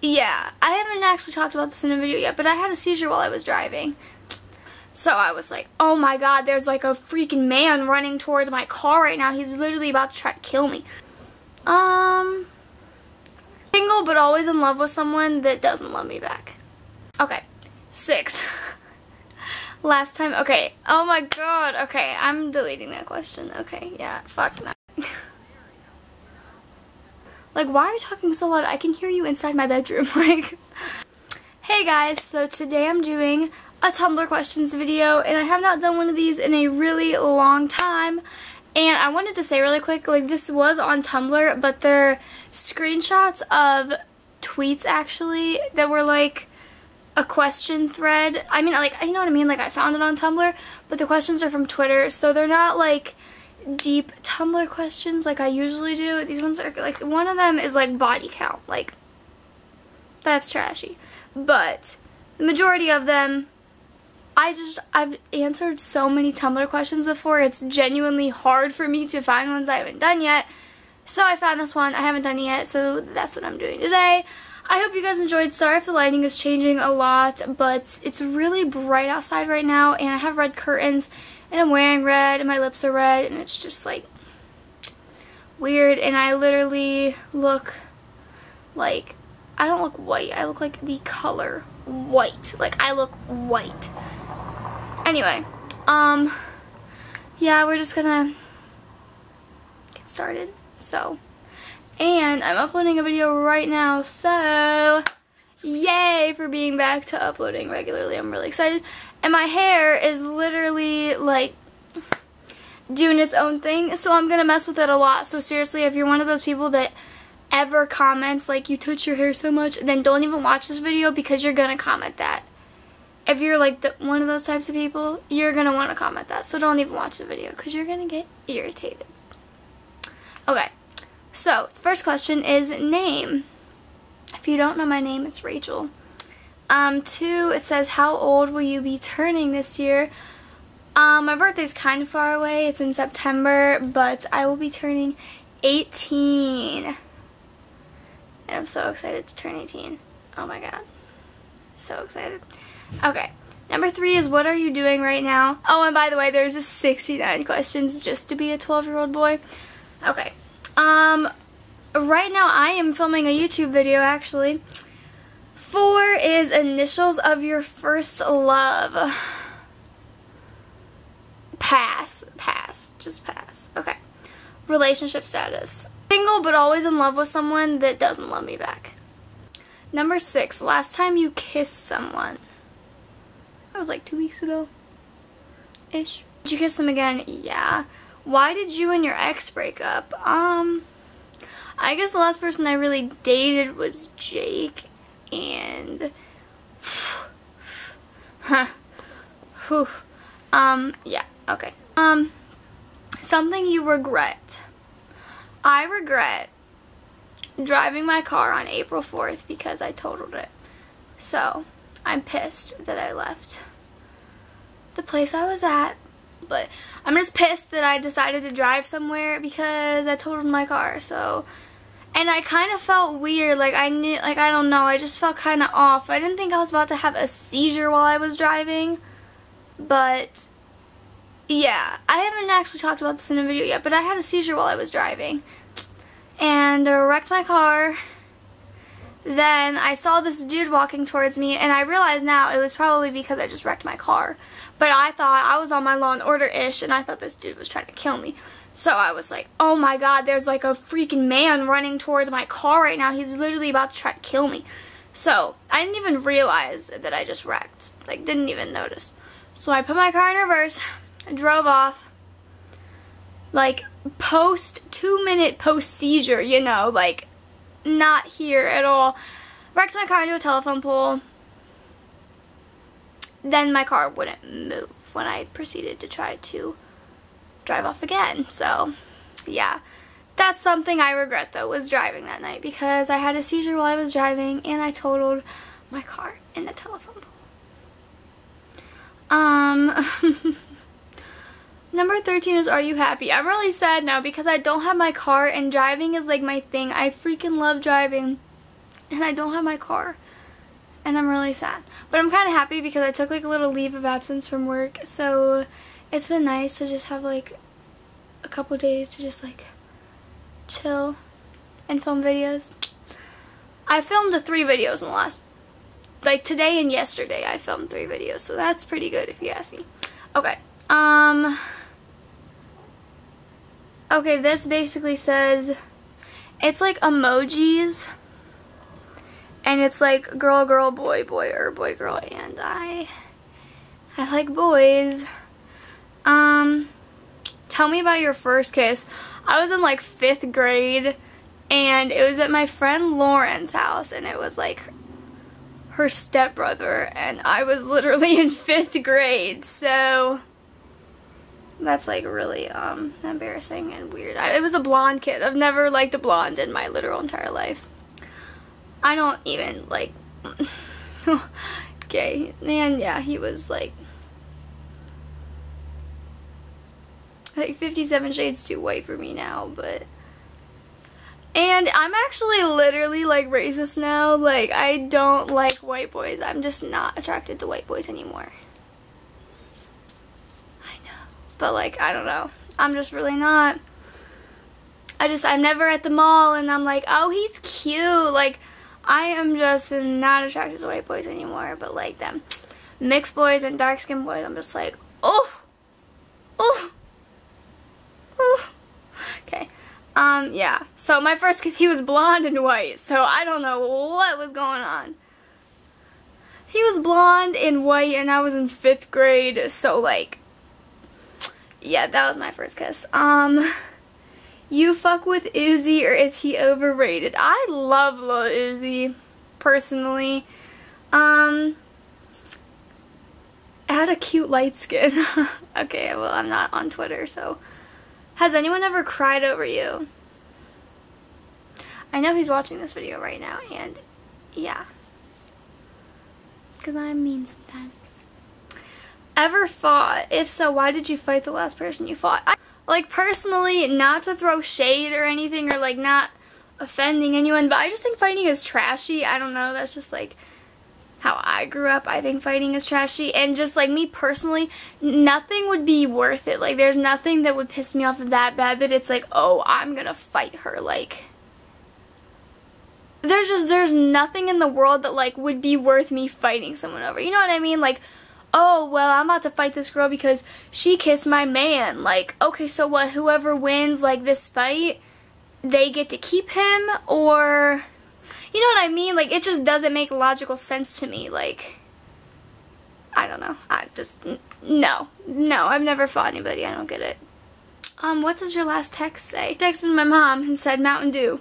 Yeah, I haven't actually talked about this in a video yet, but I had a seizure while I was driving. So I was like, oh my god, there's like a freaking man running towards my car right now. He's literally about to try to kill me. Um, single but always in love with someone that doesn't love me back. Okay, six. Last time, okay, oh my god, okay, I'm deleting that question. Okay, yeah, fuck that. like, why are you talking so loud? I can hear you inside my bedroom, like. Hey guys, so today I'm doing a Tumblr questions video and I have not done one of these in a really long time and I wanted to say really quick, like this was on Tumblr, but they're screenshots of tweets actually that were like a question thread. I mean, like, you know what I mean? Like, I found it on Tumblr, but the questions are from Twitter, so they're not like deep Tumblr questions like I usually do. These ones are like, one of them is like body count. Like, that's trashy. But the majority of them I just, I've answered so many Tumblr questions before, it's genuinely hard for me to find ones I haven't done yet. So I found this one, I haven't done it yet, so that's what I'm doing today. I hope you guys enjoyed. Sorry if the lighting is changing a lot, but it's really bright outside right now, and I have red curtains, and I'm wearing red, and my lips are red, and it's just like weird, and I literally look like, I don't look white, I look like the color white. Like, I look white. Anyway, um, yeah, we're just gonna get started. So, and I'm uploading a video right now, so yay for being back to uploading regularly. I'm really excited. And my hair is literally like doing its own thing, so I'm gonna mess with it a lot. So seriously, if you're one of those people that ever comments like you touch your hair so much, then don't even watch this video because you're gonna comment that if you're like the, one of those types of people, you're going to want to comment that. So don't even watch the video because you're going to get irritated. Okay, so first question is name. If you don't know my name, it's Rachel. Um, two, it says, how old will you be turning this year? Um, my birthday's kind of far away. It's in September, but I will be turning 18. And I'm so excited to turn 18. Oh my god. So excited. Okay. Number three is what are you doing right now? Oh, and by the way, there's a 69 questions just to be a 12-year-old boy. Okay. Right now I am filming a YouTube video, actually. Four is initials of your first love. Pass. Pass. Just pass. Okay. Relationship status. Single but always in love with someone that doesn't love me back. Number six, last time you kissed someone. That was like two weeks ago. Ish. Did you kiss them again? Yeah. Why did you and your ex break up? Um, I guess the last person I really dated was Jake, and huh, whew. Um, yeah, okay. Um, something you regret. I regret driving my car on April 4th because I totaled it. So, I'm pissed that I left the place I was at. But I'm just pissed that I decided to drive somewhere because I totaled my car. So, and I kind of felt weird. Like I knew, like I don't know. I just felt kind of off. I didn't think I was about to have a seizure while I was driving. But yeah, I haven't actually talked about this in a video yet. But I had a seizure while I was driving, and wrecked my car then I saw this dude walking towards me and I realized now it was probably because I just wrecked my car. But I thought I was on my Law and Order-ish and I thought this dude was trying to kill me. So I was like, oh my god, there's like a freaking man running towards my car right now. He's literally about to try to kill me. So I didn't even realize that I just wrecked. Like, didn't even notice. So I put my car in reverse, drove off. Like, post, two minute post seizure, you know, like, not here at all. Wrecked my car into a telephone pole. Then my car wouldn't move when I proceeded to try to drive off again. So, yeah. That's something I regret though, was driving that night because I had a seizure while I was driving and I totaled my car in a telephone pole. Um, Number 13 is Are You Happy? I'm really sad now because I don't have my car and driving is like my thing. I freaking love driving. and I don't have my car. And I'm really sad. But I'm kind of happy because I took like a little leave of absence from work. So it's been nice to just have like a couple days to just like chill and film videos. I filmed three videos in the last, like today and yesterday I filmed three videos. So that's pretty good if you ask me. Okay. Um. Okay, this basically says, it's like emojis and it's like girl, girl, boy, boy, or boy, girl, and I, I like boys. Um, tell me about your first kiss. I was in like fifth grade, and it was at my friend Lauren's house, and it was like her stepbrother, and I was literally in fifth grade, so that's like really um embarrassing and weird. I, it was a blonde kid. I've never liked a blonde in my literal entire life. I don't even like okay and yeah he was like like 57 shades too white for me now but and I'm actually literally like racist now like I don't like white boys. I'm just not attracted to white boys anymore. I know but like I don't know. I'm just really not. I just I'm never at the mall and I'm like oh he's cute. Like I am just not attracted to white boys anymore, but like them mixed boys and dark skinned boys, I'm just like, oh, oh. Okay. Um, yeah. So my first kiss, he was blonde and white, so I don't know what was going on. He was blonde and white, and I was in fifth grade, so like, yeah, that was my first kiss. Um, you fuck with Uzi or is he overrated? I love Lil Uzi, personally. Um, I had a cute light skin. okay, well, I'm not on Twitter, so. Has anyone ever cried over you? I know he's watching this video right now, and yeah. Because I'm mean sometimes. Ever fought? If so, why did you fight the last person you fought? I like personally, not to throw shade or anything or like not offending anyone, but I just think fighting is trashy. I don't know, that's just like how I grew up. I think fighting is trashy. And just like me personally, nothing would be worth it. Like there's nothing that would piss me off that bad that it's like, oh, I'm gonna fight her. Like there's just there's nothing in the world that like would be worth me fighting someone over. You know what I mean? Like oh, well, I'm about to fight this girl because she kissed my man. Like, okay, so what, whoever wins, like, this fight, they get to keep him, or, you know what I mean? Like, it just doesn't make logical sense to me. Like, I don't know. I just, no. No, I've never fought anybody. I don't get it. Um, what does your last text say? I texted my mom and said Mountain Dew.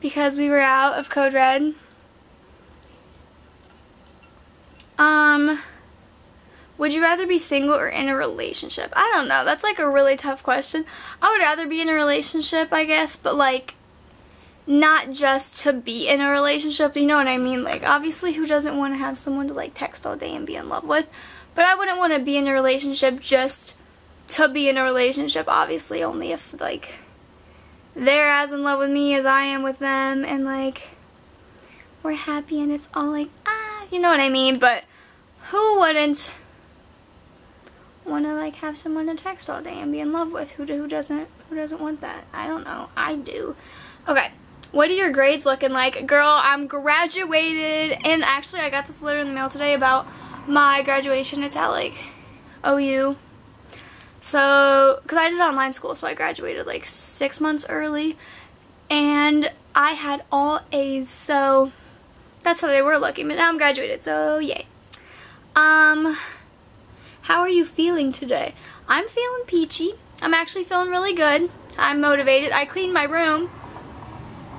Because we were out of Code Red. Um... Would you rather be single or in a relationship? I don't know. That's like a really tough question. I would rather be in a relationship, I guess, but like not just to be in a relationship, you know what I mean? Like obviously who doesn't want to have someone to like text all day and be in love with? But I wouldn't want to be in a relationship just to be in a relationship, obviously only if like they're as in love with me as I am with them and like we're happy and it's all like ah, you know what I mean? But who wouldn't want to like have someone to text all day and be in love with. Who, who doesn't who doesn't want that? I don't know. I do. Okay. What are your grades looking like? Girl, I'm graduated and actually I got this letter in the mail today about my graduation. It's at like OU. So, because I did online school, so I graduated like six months early. And I had all A's, so that's how they were looking. But now I'm graduated, so yay. Um, how are you feeling today? I'm feeling peachy. I'm actually feeling really good. I'm motivated. I cleaned my room.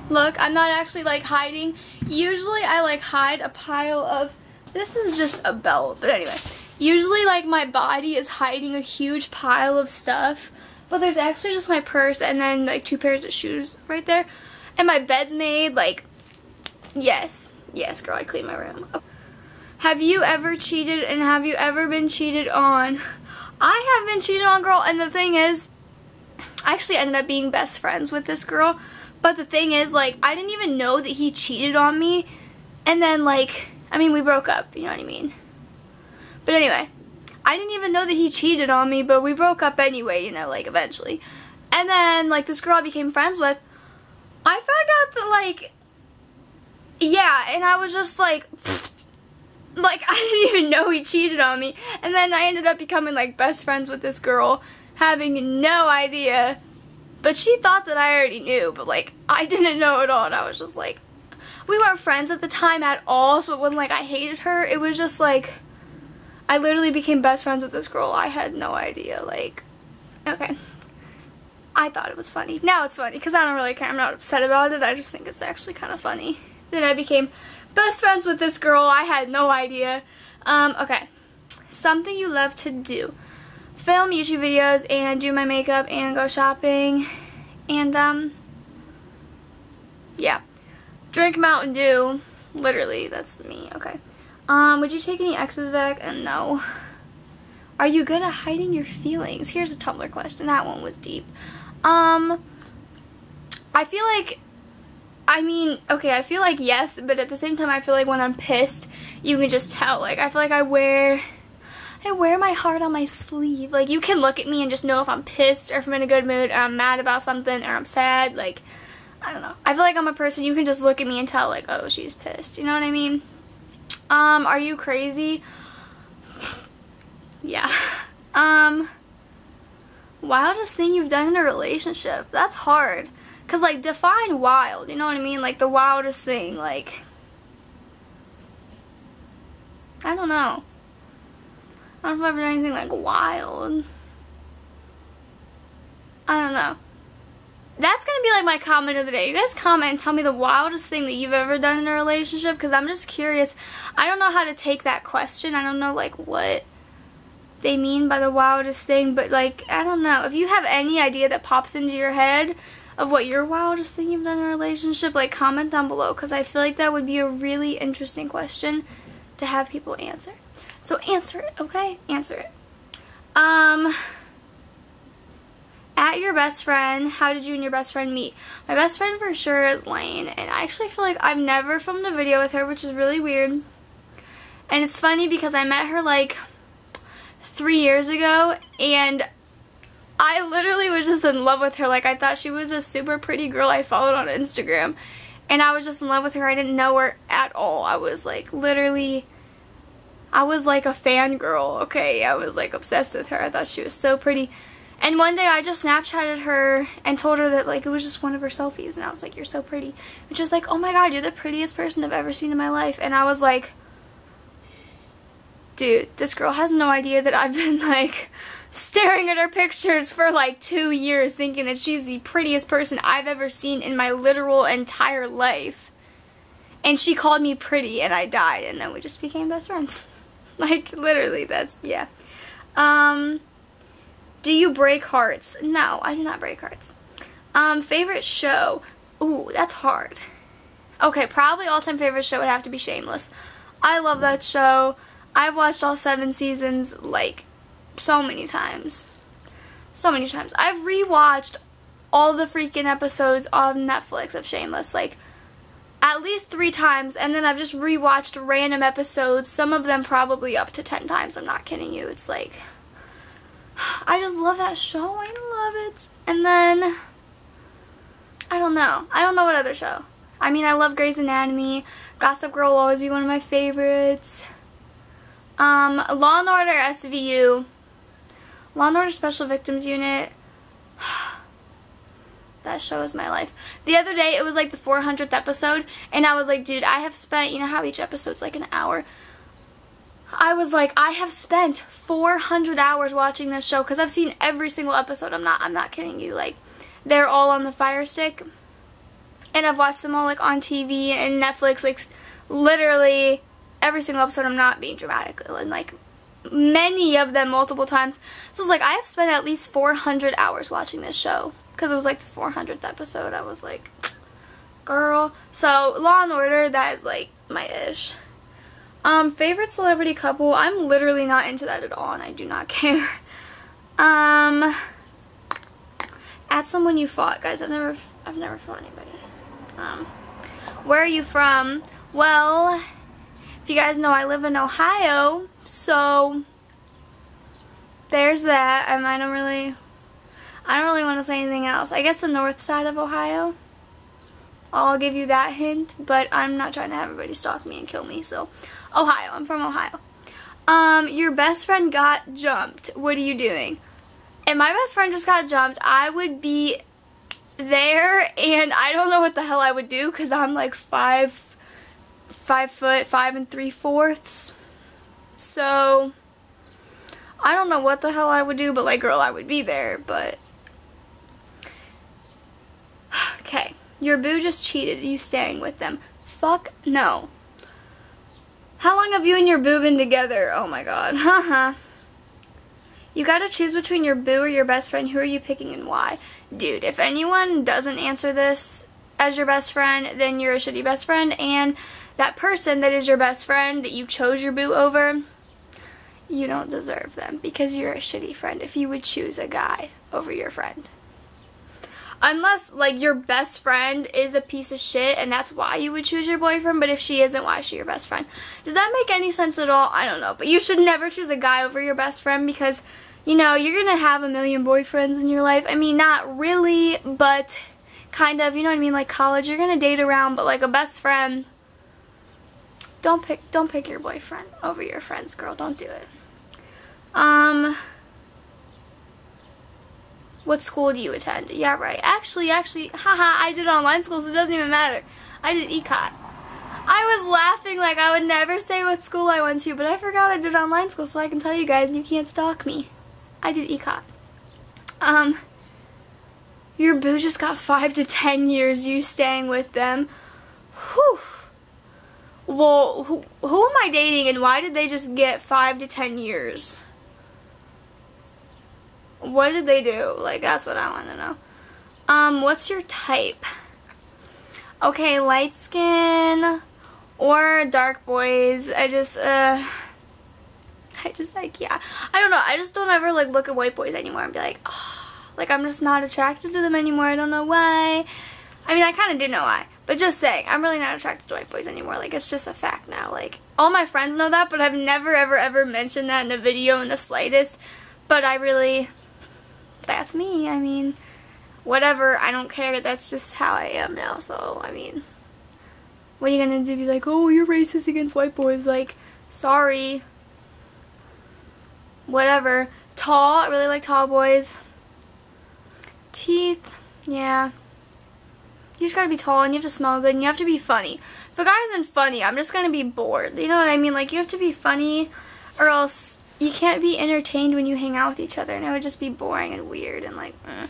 Look, I'm not actually like hiding. Usually I like hide a pile of, this is just a belt, but anyway. Usually like my body is hiding a huge pile of stuff, but there's actually just my purse and then like two pairs of shoes right there. And my bed's made, like, yes, yes girl, I cleaned my room. Have you ever cheated and have you ever been cheated on? I have been cheated on, girl, and the thing is, I actually ended up being best friends with this girl But the thing is, like, I didn't even know that he cheated on me. And then, like, I mean, we broke up, you know what I mean? But anyway, I didn't even know that he cheated on me, but we broke up anyway, you know, like, eventually. And then, like, this girl I became friends with, I found out that, like, yeah, and I was just like, like, I didn't even know he cheated on me. And then I ended up becoming, like, best friends with this girl, having no idea. But she thought that I already knew, but, like, I didn't know at all. And I was just like, we weren't friends at the time at all, so it wasn't like I hated her. It was just like, I literally became best friends with this girl. I had no idea, like, okay. I thought it was funny. Now it's funny because I don't really care. I'm not upset about it. I just think it's actually kind of funny. Then I became best friends with this girl. I had no idea. Um, okay. Something you love to do. Film YouTube videos and do my makeup and go shopping. And, um, yeah. Drink Mountain Dew. Literally, that's me. Okay. Um, would you take any exes back? And no. Are you good at hiding your feelings? Here's a Tumblr question. That one was deep. Um, I feel like, I mean, okay, I feel like yes, but at the same time, I feel like when I'm pissed, you can just tell. Like, I feel like I wear, I wear my heart on my sleeve. Like, you can look at me and just know if I'm pissed or if I'm in a good mood or I'm mad about something or I'm sad. Like, I don't know. I feel like I'm a person you can just look at me and tell, like, oh, she's pissed. You know what I mean? Um, are you crazy? yeah. Um, wildest thing you've done in a relationship. That's hard. Because, like, define wild. You know what I mean? Like, the wildest thing. Like, I don't know. I don't know if I've done anything, like, wild. I don't know. That's going to be, like, my comment of the day. You guys comment and tell me the wildest thing that you've ever done in a relationship. Because I'm just curious. I don't know how to take that question. I don't know, like, what they mean by the wildest thing, but like, I don't know. If you have any idea that pops into your head of what your wildest thing you've done in a relationship, like comment down below because I feel like that would be a really interesting question to have people answer. So answer it, okay? Answer it. Um, at your best friend, how did you and your best friend meet? My best friend for sure is Lane, and I actually feel like I've never filmed a video with her, which is really weird. And it's funny because I met her like three years ago and I literally was just in love with her. Like I thought she was a super pretty girl I followed on Instagram. And I was just in love with her. I didn't know her at all. I was like literally I was like a fangirl, okay? I was like obsessed with her. I thought she was so pretty. And one day I just Snapchatted her and told her that like it was just one of her selfies and I was like, You're so pretty. And she was like, Oh my god, you're the prettiest person I've ever seen in my life and I was like dude, this girl has no idea that I've been like staring at her pictures for like two years thinking that she's the prettiest person I've ever seen in my literal entire life. And she called me pretty and I died and then we just became best friends. like literally that's, yeah. Um, do you break hearts? No, I do not break hearts. Um, favorite show? Ooh, that's hard. Okay, probably all-time favorite show would have to be Shameless. I love that show. I've watched all seven seasons like so many times. So many times. I've rewatched all the freaking episodes on Netflix of Shameless like at least three times and then I've just rewatched random episodes, some of them probably up to ten times. I'm not kidding you. It's like I just love that show. I love it. And then I don't know. I don't know what other show. I mean, I love Grey's Anatomy. Gossip Girl will always be one of my favorites. Um, Law & Order SVU. Law & Order Special Victims Unit. that show is my life. The other day, it was like the 400th episode, and I was like, dude, I have spent, you know how each episode's like an hour? I was like, I have spent 400 hours watching this show, because I've seen every single episode. I'm not, I'm not kidding you. Like, they're all on the Fire Stick, and I've watched them all, like, on TV and Netflix, like, literally every single episode. I'm not being dramatic. Uh, and like many of them multiple times. So it's like I have spent at least 400 hours watching this show because it was like the 400th episode. I was like, girl. So Law and Order, that is like my ish. Um, favorite celebrity couple, I'm literally not into that at all and I do not care. Um, at someone you fought, guys. I've never, I've never fought anybody. Um, where are you from? Well, if you guys know, I live in Ohio, so there's that. Um, I don't really, I don't really want to say anything else. I guess the north side of Ohio. I'll give you that hint, but I'm not trying to have everybody stalk me and kill me. So, Ohio. I'm from Ohio. Um, your best friend got jumped. What are you doing? If my best friend just got jumped, I would be there, and I don't know what the hell I would do because I'm like five, five foot, five and three fourths. So, I don't know what the hell I would do, but like, girl, I would be there, but. Okay. Your boo just cheated. You staying with them? Fuck no. How long have you and your boo been together? Oh my god. Haha. you gotta choose between your boo or your best friend. Who are you picking and why? Dude, if anyone doesn't answer this as your best friend, then you're a shitty best friend. And that person that is your best friend that you chose your boo over, you don't deserve them because you're a shitty friend if you would choose a guy over your friend. Unless, like, your best friend is a piece of shit and that's why you would choose your boyfriend, but if she isn't, why is she your best friend? Does that make any sense at all? I don't know. But you should never choose a guy over your best friend because, you know, you're going to have a million boyfriends in your life. I mean, not really, but kind of, you know what I mean? Like college, you're going to date around, but like a best friend, don't pick, don't pick your boyfriend over your friends, girl. Don't do it. Um... What school do you attend? Yeah, right. Actually, actually, haha, I did online school, so it doesn't even matter. I did ECOT. I was laughing like I would never say what school I went to, but I forgot I did online school, so I can tell you guys, and you can't stalk me. I did ECOT. Um, your boo just got five to ten years you staying with them. Whew. Well, who, who am I dating, and why did they just get five to ten years? What did they do? Like, that's what I want to know. Um, what's your type? Okay, light skin or dark boys. I just, uh, I just, like, yeah. I don't know. I just don't ever, like, look at white boys anymore and be like, oh, like, I'm just not attracted to them anymore. I don't know why. I mean, I kind of do know why. But just saying, I'm really not attracted to white boys anymore. Like, it's just a fact now. Like, all my friends know that, but I've never, ever, ever mentioned that in a video in the slightest. But I really, that's me. I mean, whatever. I don't care. That's just how I am now. So, I mean, what are you going to do? Be like, oh, you're racist against white boys. Like, sorry. Whatever. Tall. I really like tall boys. Teeth. Yeah. You just gotta be tall and you have to smell good and you have to be funny. If a guy isn't funny, I'm just gonna be bored. You know what I mean? Like, you have to be funny or else you can't be entertained when you hang out with each other and it would just be boring and weird and like eh.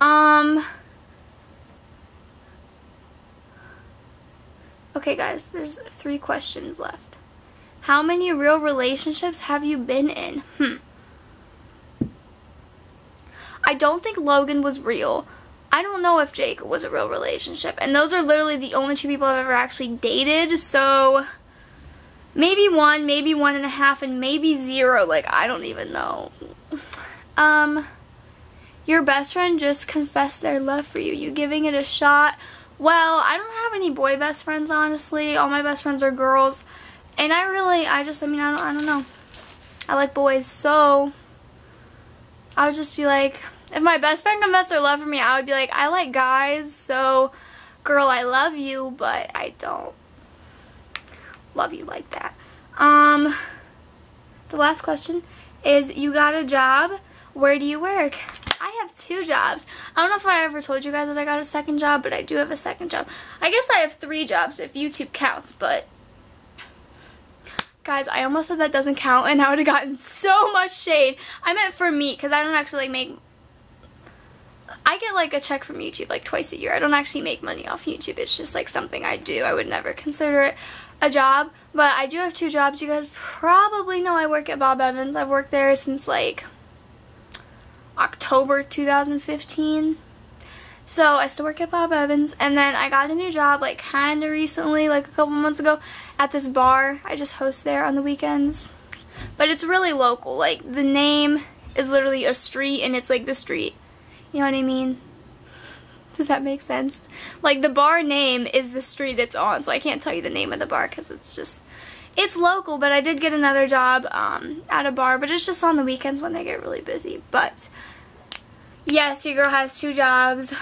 um okay guys there's three questions left. How many real relationships have you been in? Hmm. I don't think Logan was real. I don't know if Jake was a real relationship and those are literally the only two people I've ever actually dated so maybe one, maybe one and a half, and maybe zero. Like, I don't even know. Um, your best friend just confessed their love for you. You giving it a shot? Well, I don't have any boy best friends, honestly. All my best friends are girls. And I really, I just, I mean, I don't, I don't know. I like boys, so I would just be like, if my best friend confessed their love for me, I would be like, I like guys, so girl, I love you, but I don't love you like that. Um, the last question is, you got a job, where do you work? I have two jobs. I don't know if I ever told you guys that I got a second job, but I do have a second job. I guess I have three jobs if YouTube counts, but guys, I almost said that doesn't count and I would have gotten so much shade. I meant for me because I don't actually make I get like a check from YouTube like twice a year. I don't actually make money off YouTube. It's just like something I do. I would never consider it a job, but I do have two jobs. You guys probably know I work at Bob Evans. I've worked there since like October 2015. So I still work at Bob Evans, and then I got a new job like kind of recently, like a couple months ago, at this bar. I just host there on the weekends. But it's really local. Like the name is literally a street, and it's like the street. You know what I mean? Does that make sense? Like the bar name is the street it's on, so I can't tell you the name of the bar because it's just, it's local, but I did get another job um, at a bar, but it's just on the weekends when they get really busy. But yes, your girl has two jobs.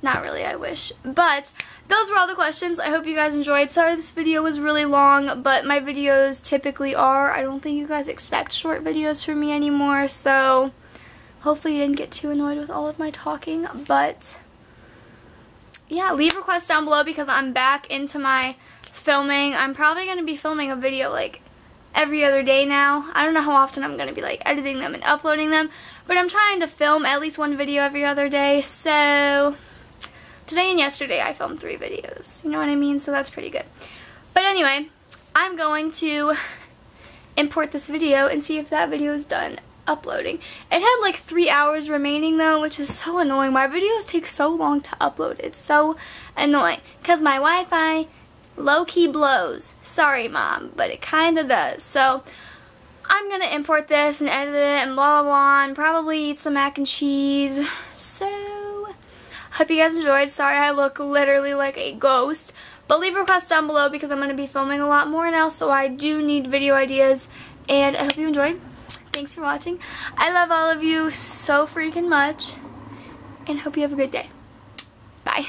Not really, I wish. But those were all the questions. I hope you guys enjoyed. Sorry this video was really long, but my videos typically are. I don't think you guys expect short videos from me anymore, so hopefully you didn't get too annoyed with all of my talking. But yeah, leave requests down below because I'm back into my filming. I'm probably going to be filming a video like every other day now. I don't know how often I'm going to be like editing them and uploading them, but I'm trying to film at least one video every other day. So today and yesterday I filmed three videos. You know what I mean? So that's pretty good. But anyway, I'm going to import this video and see if that video is done uploading. It had like three hours remaining though, which is so annoying. My videos take so long to upload. It's so annoying because my Wi-Fi low-key blows. Sorry, Mom, but it kind of does. So I'm going to import this and edit it and blah, blah, blah, and probably eat some mac and cheese. So, hope you guys enjoyed. Sorry I look literally like a ghost. But leave requests down below because I'm going to be filming a lot more now, so I do need video ideas. And I hope you enjoyed. Thanks for watching. I love all of you so freaking much. And hope you have a good day. Bye.